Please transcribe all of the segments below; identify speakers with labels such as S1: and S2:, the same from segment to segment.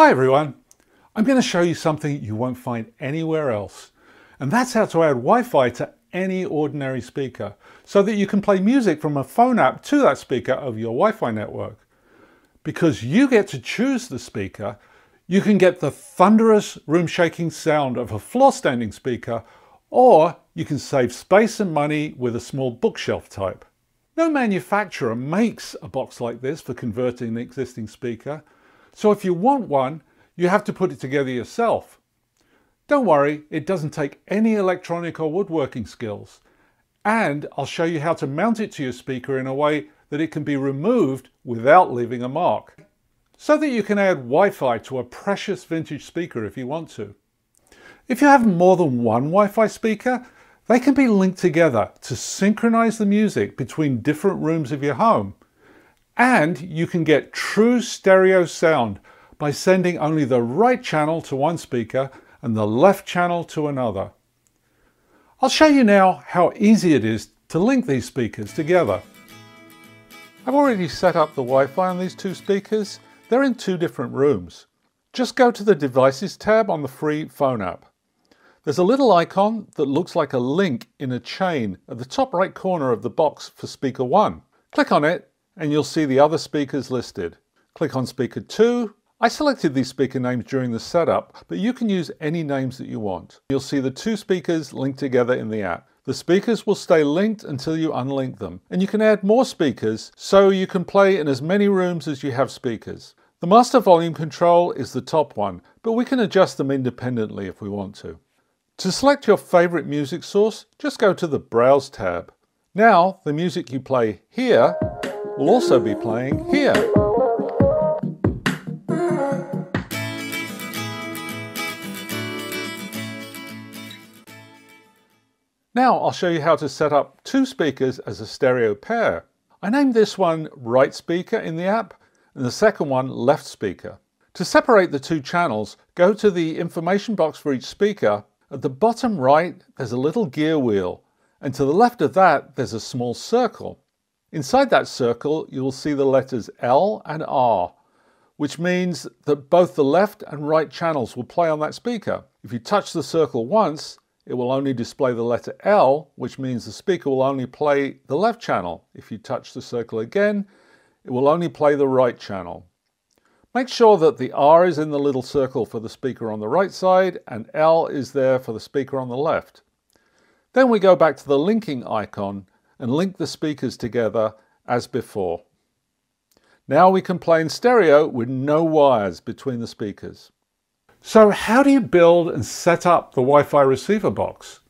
S1: Hi everyone, I'm going to show you something you won't find anywhere else and that's how to add Wi-Fi to any ordinary speaker so that you can play music from a phone app to that speaker over your Wi-Fi network. Because you get to choose the speaker, you can get the thunderous room shaking sound of a floor standing speaker or you can save space and money with a small bookshelf type. No manufacturer makes a box like this for converting an existing speaker, so if you want one, you have to put it together yourself. Don't worry, it doesn't take any electronic or woodworking skills. And I'll show you how to mount it to your speaker in a way that it can be removed without leaving a mark. So that you can add Wi-Fi to a precious vintage speaker if you want to. If you have more than one Wi-Fi speaker, they can be linked together to synchronize the music between different rooms of your home. And you can get true stereo sound by sending only the right channel to one speaker and the left channel to another. I'll show you now how easy it is to link these speakers together. I've already set up the Wi-Fi on these two speakers. They're in two different rooms. Just go to the Devices tab on the free phone app. There's a little icon that looks like a link in a chain at the top right corner of the box for speaker 1. Click on it and you'll see the other speakers listed. Click on speaker 2. I selected these speaker names during the setup, but you can use any names that you want. You'll see the two speakers linked together in the app. The speakers will stay linked until you unlink them, and you can add more speakers so you can play in as many rooms as you have speakers. The master volume control is the top one, but we can adjust them independently if we want to. To select your favorite music source, just go to the Browse tab. Now, the music you play here will also be playing here. Now I'll show you how to set up two speakers as a stereo pair. I named this one right speaker in the app and the second one left speaker. To separate the two channels, go to the information box for each speaker at the bottom right, there's a little gear wheel, and to the left of that, there's a small circle. Inside that circle, you will see the letters L and R, which means that both the left and right channels will play on that speaker. If you touch the circle once, it will only display the letter L, which means the speaker will only play the left channel. If you touch the circle again, it will only play the right channel. Make sure that the R is in the little circle for the speaker on the right side and L is there for the speaker on the left. Then we go back to the linking icon and link the speakers together as before. Now we can play in stereo with no wires between the speakers. So how do you build and set up the Wi-Fi receiver box?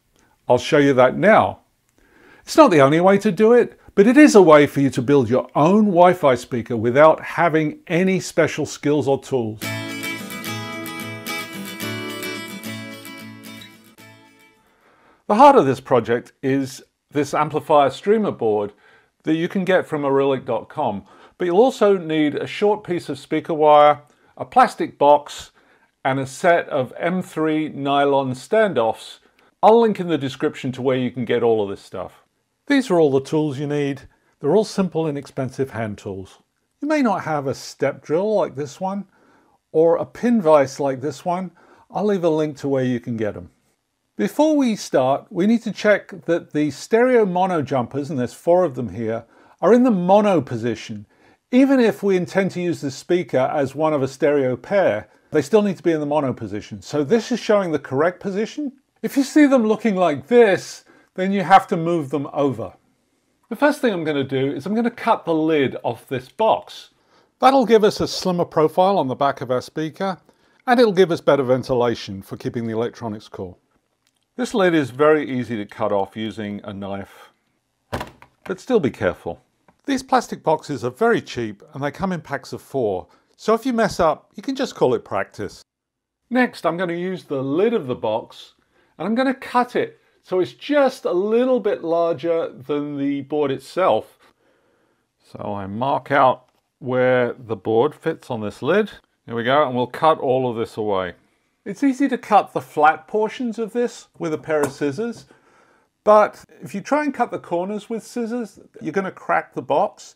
S1: I'll show you that now. It's not the only way to do it, but it is a way for you to build your own Wi-Fi speaker without having any special skills or tools. The heart of this project is this amplifier streamer board that you can get from Arylic.com, but you'll also need a short piece of speaker wire, a plastic box, and a set of M3 nylon standoffs. I'll link in the description to where you can get all of this stuff. These are all the tools you need. They're all simple, inexpensive hand tools. You may not have a step drill like this one, or a pin vise like this one. I'll leave a link to where you can get them. Before we start, we need to check that the stereo mono jumpers, and there's four of them here, are in the mono position. Even if we intend to use the speaker as one of a stereo pair, they still need to be in the mono position. So this is showing the correct position. If you see them looking like this, then you have to move them over. The first thing I'm going to do is I'm going to cut the lid off this box. That'll give us a slimmer profile on the back of our speaker and it'll give us better ventilation for keeping the electronics cool. This lid is very easy to cut off using a knife, but still be careful. These plastic boxes are very cheap and they come in packs of four, so if you mess up, you can just call it practice. Next, I'm going to use the lid of the box and I'm going to cut it so it's just a little bit larger than the board itself. So I mark out where the board fits on this lid. Here we go, and we'll cut all of this away. It's easy to cut the flat portions of this with a pair of scissors, but if you try and cut the corners with scissors, you're going to crack the box.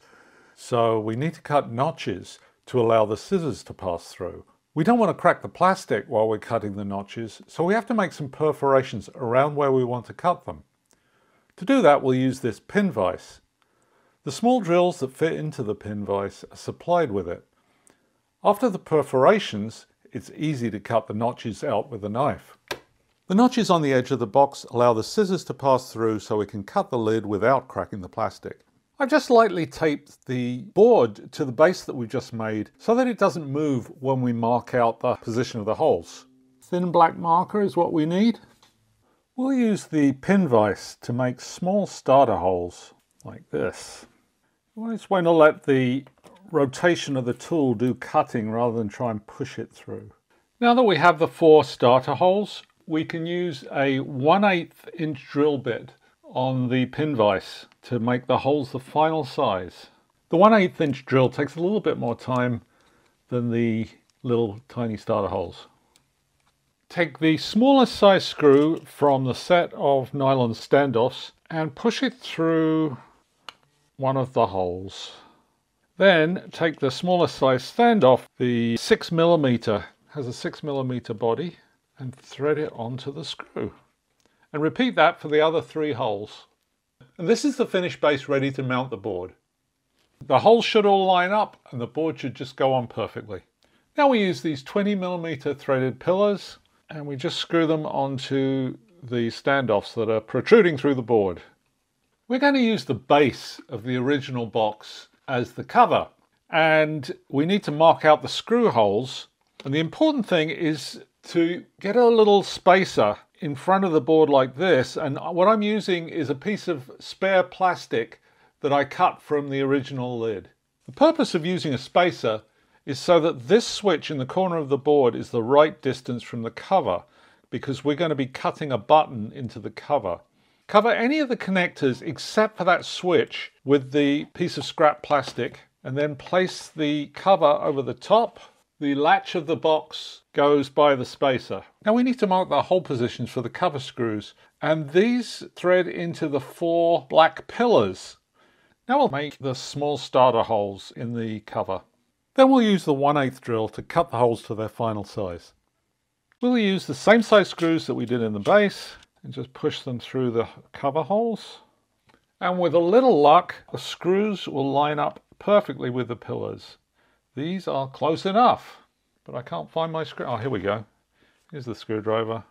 S1: So we need to cut notches to allow the scissors to pass through. We don't want to crack the plastic while we're cutting the notches, so we have to make some perforations around where we want to cut them. To do that, we'll use this pin vise. The small drills that fit into the pin vise are supplied with it. After the perforations, it's easy to cut the notches out with a knife. The notches on the edge of the box allow the scissors to pass through so we can cut the lid without cracking the plastic. I've just lightly taped the board to the base that we've just made so that it doesn't move when we mark out the position of the holes. Thin black marker is what we need. We'll use the pin vise to make small starter holes like this. We just want to let the rotation of the tool do cutting rather than try and push it through. Now that we have the four starter holes, we can use a 1 8 inch drill bit on the pin vise to make the holes the final size. The 1 8 inch drill takes a little bit more time than the little tiny starter holes. Take the smallest size screw from the set of nylon standoffs and push it through one of the holes. Then take the smallest size standoff, the 6 millimeter has a 6 millimeter body, and thread it onto the screw. And repeat that for the other three holes. And this is the finished base ready to mount the board. The holes should all line up and the board should just go on perfectly. Now we use these 20 millimeter threaded pillars and we just screw them onto the standoffs that are protruding through the board. We're going to use the base of the original box as the cover and we need to mark out the screw holes and the important thing is to get a little spacer in front of the board like this and what I'm using is a piece of spare plastic that I cut from the original lid. The purpose of using a spacer is so that this switch in the corner of the board is the right distance from the cover because we're going to be cutting a button into the cover. Cover any of the connectors except for that switch with the piece of scrap plastic and then place the cover over the top the latch of the box goes by the spacer. Now we need to mark the hole positions for the cover screws and these thread into the four black pillars. Now we'll make the small starter holes in the cover. Then we'll use the 1 8 drill to cut the holes to their final size. We'll use the same size screws that we did in the base and just push them through the cover holes. And with a little luck, the screws will line up perfectly with the pillars. These are close enough, but I can't find my screw. Oh, here we go. Here's the screwdriver.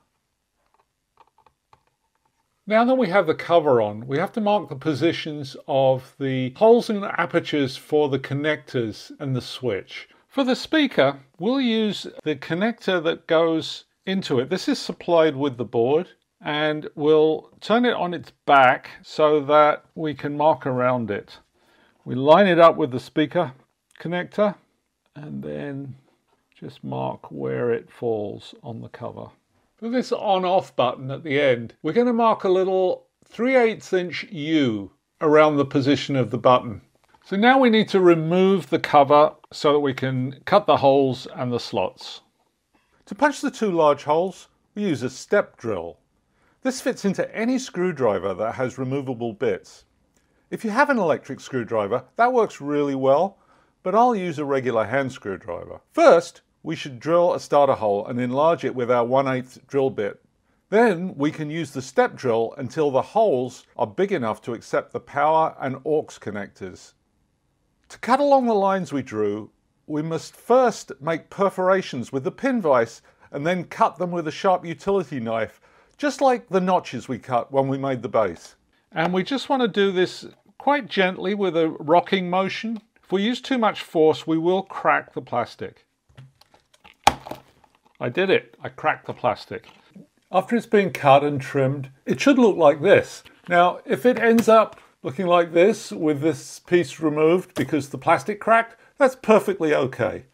S1: Now that we have the cover on, we have to mark the positions of the holes and apertures for the connectors and the switch. For the speaker, we'll use the connector that goes into it. This is supplied with the board and we'll turn it on its back so that we can mark around it. We line it up with the speaker connector and then just mark where it falls on the cover. For this on off button at the end, we're going to mark a little 3 8 inch U around the position of the button. So now we need to remove the cover so that we can cut the holes and the slots. To punch the two large holes, we use a step drill. This fits into any screwdriver that has removable bits. If you have an electric screwdriver, that works really well, but I'll use a regular hand screwdriver. First, we should drill a starter hole and enlarge it with our 1 8 drill bit. Then we can use the step drill until the holes are big enough to accept the power and aux connectors. To cut along the lines we drew, we must first make perforations with the pin vise and then cut them with a sharp utility knife, just like the notches we cut when we made the base. And we just want to do this quite gently with a rocking motion. If we use too much force, we will crack the plastic. I did it. I cracked the plastic. After it's been cut and trimmed, it should look like this. Now, if it ends up looking like this with this piece removed because the plastic cracked, that's perfectly okay.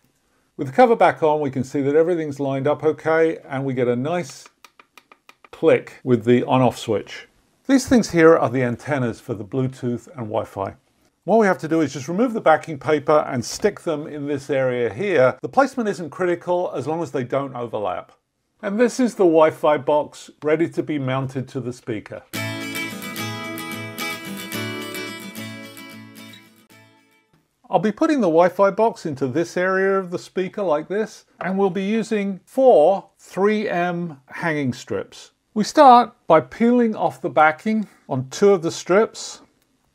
S1: With the cover back on, we can see that everything's lined up okay and we get a nice click with the on-off switch. These things here are the antennas for the Bluetooth and Wi-Fi. What we have to do is just remove the backing paper and stick them in this area here. The placement isn't critical as long as they don't overlap. And this is the Wi-Fi box ready to be mounted to the speaker. I'll be putting the Wi-Fi box into this area of the speaker like this, and we'll be using four 3M hanging strips. We start by peeling off the backing on two of the strips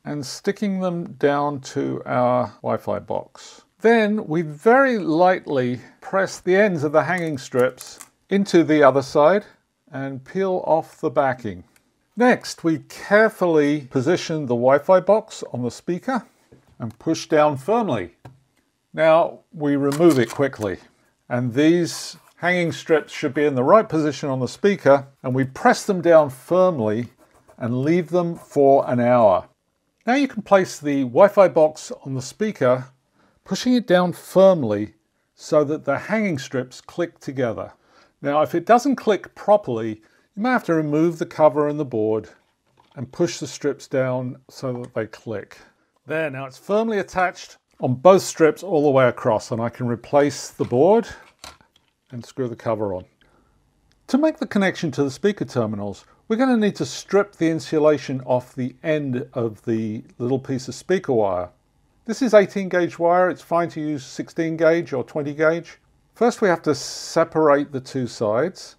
S1: and sticking them down to our Wi-Fi box. Then we very lightly press the ends of the hanging strips into the other side and peel off the backing. Next, we carefully position the Wi-Fi box on the speaker and push down firmly. Now we remove it quickly and these hanging strips should be in the right position on the speaker and we press them down firmly and leave them for an hour. Now you can place the Wi-Fi box on the speaker, pushing it down firmly so that the hanging strips click together. Now if it doesn't click properly, you may have to remove the cover and the board and push the strips down so that they click. There, now it's firmly attached on both strips all the way across and I can replace the board and screw the cover on. To make the connection to the speaker terminals, we're going to need to strip the insulation off the end of the little piece of speaker wire. This is 18 gauge wire, it's fine to use 16 gauge or 20 gauge. First we have to separate the two sides.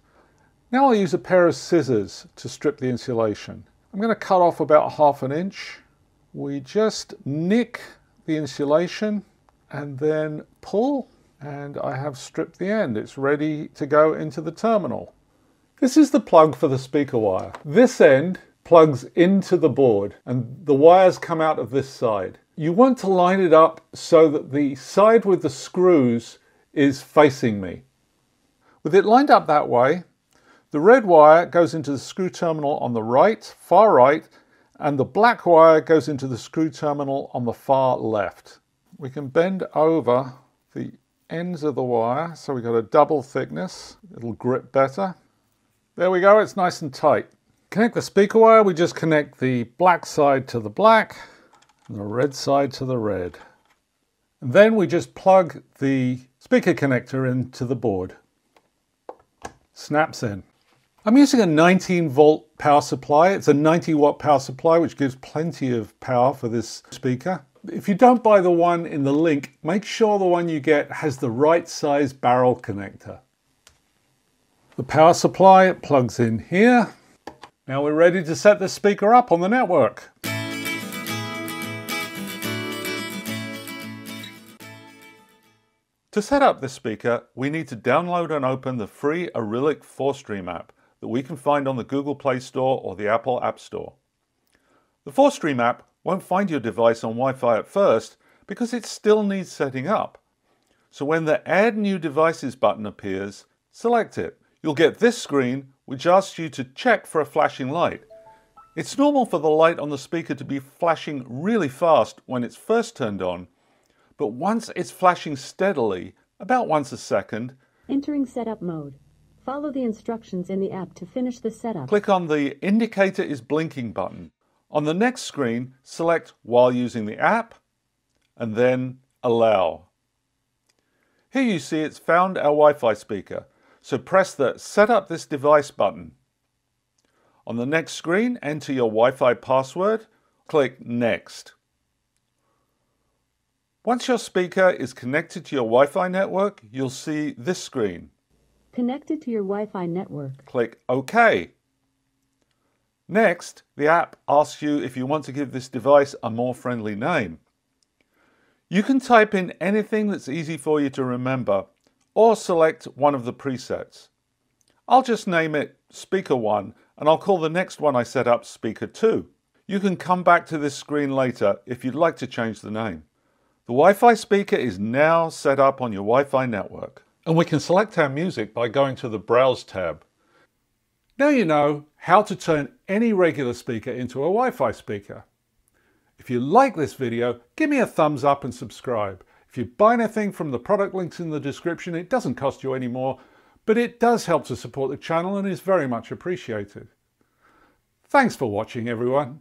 S1: Now I'll use a pair of scissors to strip the insulation. I'm going to cut off about half an inch we just nick the insulation and then pull and I have stripped the end. It's ready to go into the terminal. This is the plug for the speaker wire. This end plugs into the board and the wires come out of this side. You want to line it up so that the side with the screws is facing me. With it lined up that way, the red wire goes into the screw terminal on the right, far right, and the black wire goes into the screw terminal on the far left. We can bend over the ends of the wire so we've got a double thickness. It'll grip better. There we go, it's nice and tight. Connect the speaker wire, we just connect the black side to the black and the red side to the red. And then we just plug the speaker connector into the board. Snaps in. I'm using a 19 volt power supply. It's a 90 watt power supply, which gives plenty of power for this speaker. If you don't buy the one in the link, make sure the one you get has the right size barrel connector. The power supply plugs in here. Now we're ready to set this speaker up on the network. To set up this speaker, we need to download and open the free Arylic 4Stream app that we can find on the Google Play Store or the Apple App Store. The 4Stream app won't find your device on Wi-Fi at first because it still needs setting up. So when the Add New Devices button appears, select it. You'll get this screen which asks you to check for a flashing light. It's normal for the light on the speaker to be flashing really fast when it's first turned on, but once it's flashing steadily, about once a second,
S2: Entering setup mode. Follow the instructions in the app to finish the setup.
S1: Click on the Indicator is Blinking button. On the next screen, select While using the app, and then Allow. Here you see it's found our Wi-Fi speaker, so press the Set up this device button. On the next screen, enter your Wi-Fi password, click Next. Once your speaker is connected to your Wi-Fi network, you'll see this screen.
S2: Connected to your Wi-Fi network.
S1: Click OK. Next, the app asks you if you want to give this device a more friendly name. You can type in anything that's easy for you to remember or select one of the presets. I'll just name it Speaker 1 and I'll call the next one I set up Speaker 2. You can come back to this screen later if you'd like to change the name. The Wi-Fi speaker is now set up on your Wi-Fi network. And we can select our music by going to the Browse tab. Now you know how to turn any regular speaker into a Wi-Fi speaker. If you like this video, give me a thumbs up and subscribe. If you buy anything from the product links in the description, it doesn't cost you any more, but it does help to support the channel and is very much appreciated. Thanks for watching everyone.